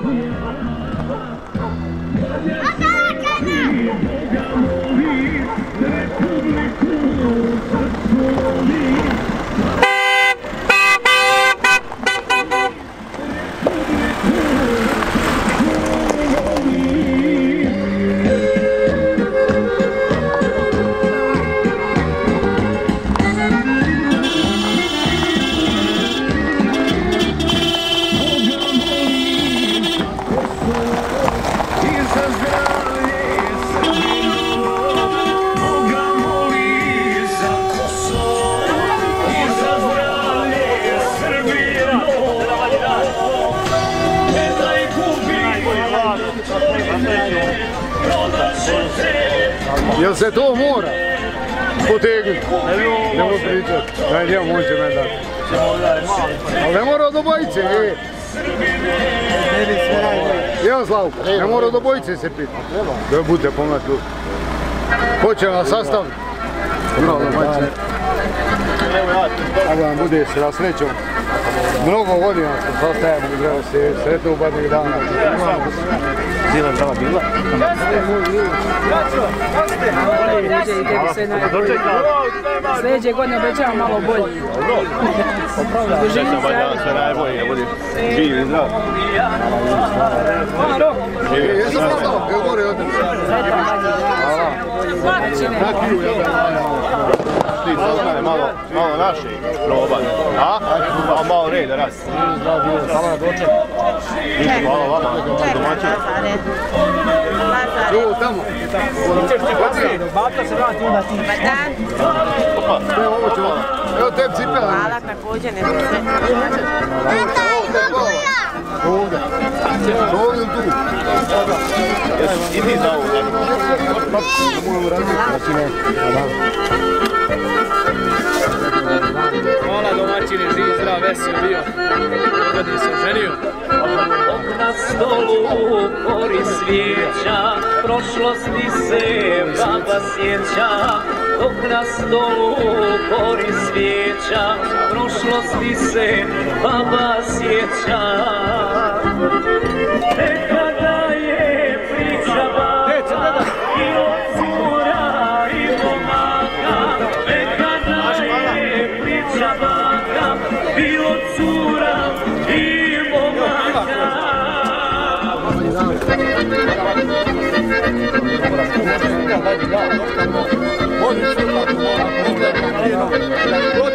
Yeah. Jel se to mora? Potegnuti. Ne mogu pričati. Daj, nije on će meni dati. Ali ne mora od obojice, je. Evo Slavko, ne mora od obojice se piti. Da bude pomlat tu. Hoće na sastav. Bravo, majče. Ako vam bude se na srećom. Mnogo godina se sastajemo i treba se sretno u badnih dana. Bila je zdrava bila. Sljedeće godine obećavam malo bolje. Valjda sve najbolje, budiš živ i zdrav. Jesam evo gore malo, malo naše probaj. A? A malo reda raz. Hvala doček. Hvala vama, domaćin. Tu, tamo. Baka se vrati onda ti. Evo ovo ću, evo tebi cipela. Hvala također, ne može. Ovdje. Ovdje tu. Jesi i ti znao tako? Hvala Na stolu gori svijeća, prošlosti se baba sjeća. Dok na stolu gori svijeća, prošlosti se baba sjeća. Godina i godina